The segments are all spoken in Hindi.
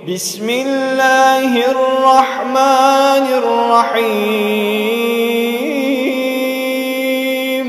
बिस्मिल्लाहिर्रहमानिर्रहीम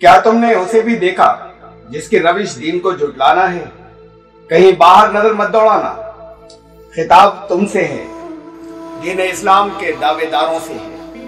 क्या तुमने उसे भी देखा जिसकी रविश दीन को जुटलाना है कहीं बाहर नजर मत दौड़ाना खिताब तुमसे है दीन इस्लाम के दावेदारों से है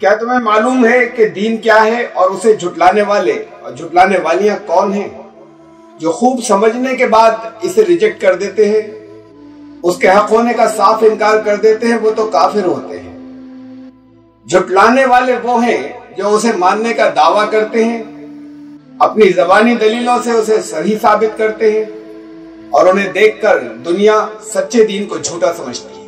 क्या तुम्हें मालूम है कि दीन क्या है और उसे झुटलाने वाले और झुटलाने वालियां कौन हैं जो खूब समझने के बाद इसे रिजेक्ट कर देते हैं उसके हक होने का साफ इनकार कर देते हैं वो तो काफिर होते हैं झुटलाने वाले वो हैं जो उसे मानने का दावा करते हैं अपनी जबानी दलीलों से उसे सही साबित करते हैं और उन्हें देखकर दुनिया सच्चे दीन को झूठा समझती है।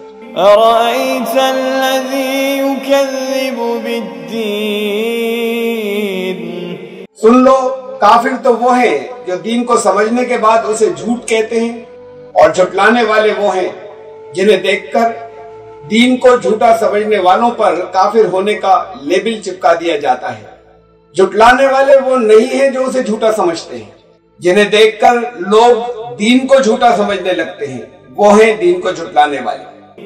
सुन लो काफिर तो वो है जो दीन को समझने के बाद उसे झूठ कहते हैं और झुटलाने वाले वो हैं जिन्हें देखकर दीन को झूठा समझने वालों पर काफिर होने का लेबल चिपका दिया जाता है। झुटलाने वाले वो नहीं है जो उसे झूठा समझते हैं जिन्हें देखकर लोग दीन को झूठा समझने लगते हैं वो हैं दीन को झुटलाने वाले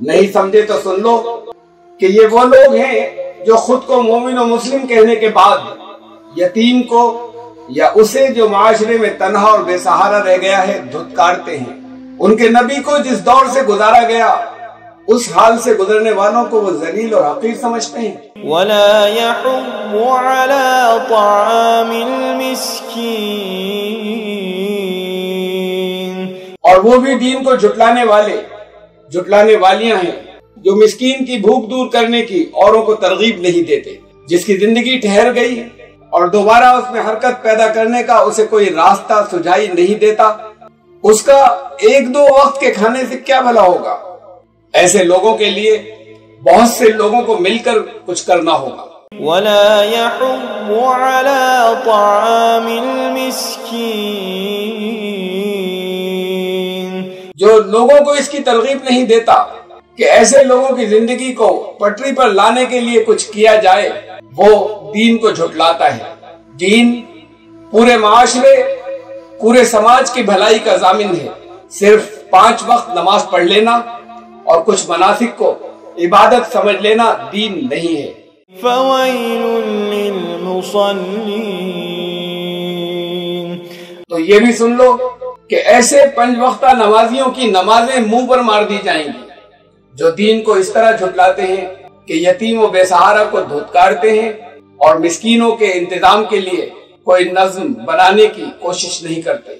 नहीं समझे तो सुन लो कि ये वो लोग हैं जो खुद को मोमिन और मुस्लिम कहने के बाद यतीम को या उसे जो माशरे में तनहा और बेसहारा रह गया है धुतकारते हैं उनके नबी को जिस दौर से गुजारा गया उस हाल से गुजरने वालों को वो जलील और हकीर समझते हैं। और वो भी दीन को जुटलाने वाले जुटलाने वालियाँ हैं जो मिस्कीन की भूख दूर करने की औरों को तरगीब नहीं देते जिसकी ज़िंदगी ठहर गई और दोबारा उसमें हरकत पैदा करने का उसे कोई रास्ता सुझाई नहीं देता उसका एक दो वक्त के खाने से क्या भला होगा? ऐसे लोगों के लिए बहुत से लोगों को मिलकर कुछ करना होगा। जो लोगों को इसकी तरगीब नहीं देता कि ऐसे लोगों की ज़िंदगी को पटरी पर लाने के लिए कुछ किया जाए वो दीन को झुटलाता है। दीन पूरे माशरे पूरे समाज की भलाई का जामिन है। सिर्फ़ पाँच वक्त नमाज़ पढ़ लेना और कुछ मनासिक को इबादत समझ लेना दीन नहीं है। तो ये भी सुन लो कि ऐसे पंच वक्ता नमाजियों की नमाजें मुँह पर मार दी जाएँगी जो दीन को इस तरह झुटलाते हैं कि यतीम व बेसहारा को धुतकारते हैं और मिस्कीनों के इंतज़ाम के लिए कोई नज्म बनाने की कोशिश नहीं करते।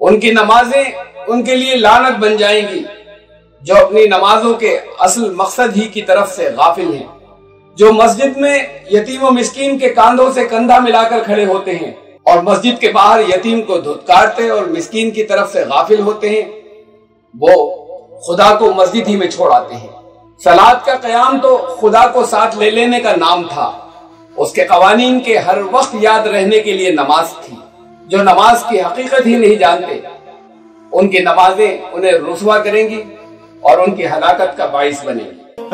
उनकी नमाजें उनके लिए लानत बन जाएंगी जो अपनी नमाजों के असल मकसद ही की तरफ से गाफिल हैं जो मस्जिद में यतीम व मिस्कीन के कांधों से कंधा मिलाकर खड़े होते हैं और मस्जिद के बाहर यतीम को धुतकारते और मिस्कीन की तरफ से गाफिल होते हैं वो खुदा को मस्जिद ही में छोड़ आते हैं सलाद का कयाम तो खुदा को साथ ले लेने का नाम था उसके कवानीन के हर वक्त याद रहने के लिए नमाज थी जो नमाज की हकीकत ही नहीं जानते उनकी नमाजें उन्हें रुसवा करेंगी और उनकी हलाकत का बाइस बनेगी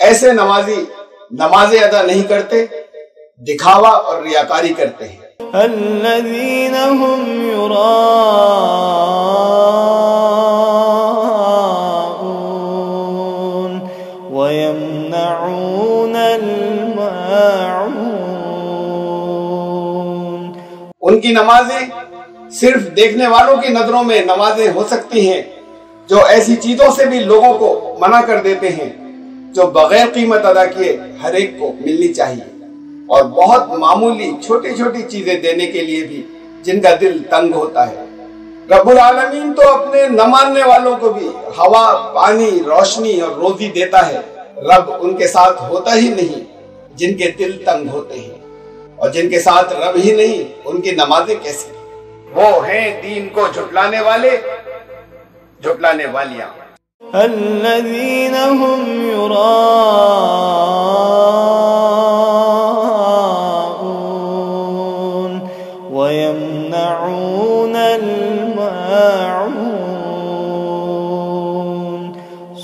ऐसे नमाजी नमाजें अदा नहीं करते दिखावा और रियाकारी करते हैं। उनकी नमाजें सिर्फ़ देखने वालों की नज़रों में नमाजें हो सकती हैं जो ऐसी चीज़ों से भी लोगों को मना कर देते हैं जो बगैर कीमत अदा किए हर एक को मिलनी चाहिए। और बहुत मामूली छोटी छोटी चीज़ें देने के लिए भी जिनका दिल तंग होता है। रब्बुल आलमीन तो अपने न मानने वालों को भी हवा, पानी, रोशनी और रोजी देता है। रब उनके साथ होता ही नहीं, जिनके दिल तंग होते हैं। और जिनके साथ रब ही नहीं, उनकी नमाजें कैसी? वो हैं दीन को झुटलाने वाले, झुटलाने वालियाँ।